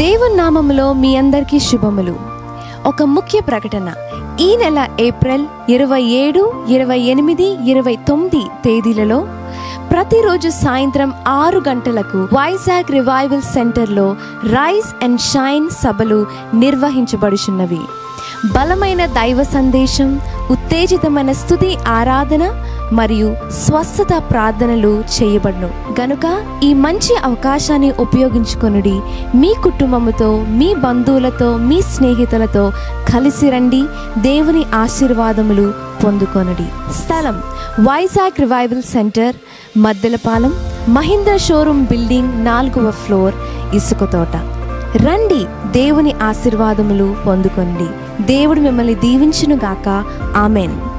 దేవుని నామములో మీ అందరికీ శుభములు. ఒక ముఖ్య ప్రకటన. ఈ నెల ఏప్రిల్ ఇరవై ఏడు ఇరవై ఎనిమిది ఇరవై తొమ్మిది తేదీలలో ప్రతిరోజు సాయంత్రం ఆరు గంటలకు వైజాగ్ రివైవల్ సెంటర్లో రైస్ అండ్ షైన్ సభలు నిర్వహించబడుచున్నవి. బలమైన దైవ సందేశం ఉత్తేజితమైన స్థుతి ఆరాధన మరియు స్వస్థత ప్రార్థనలు చేయబడును. గనుక ఈ మంచి అవకాశాన్ని ఉపయోగించుకొనుడి. మీ కుటుంబముతో మీ బంధువులతో మీ స్నేహితులతో కలిసి రండి. దేవుని ఆశీర్వాదములు పొందుకొనుడి. స్థలం Vizag revival centre Maddelapalem Mahindra showroom building నాలుగవ ఫ్లోర్ ఇసుక తోట. రండి దేవుని ఆశీర్వాదములు పొందుకోండి. దేవుడు మిమ్మల్ని దీవించునుగాక. ఆమెన్.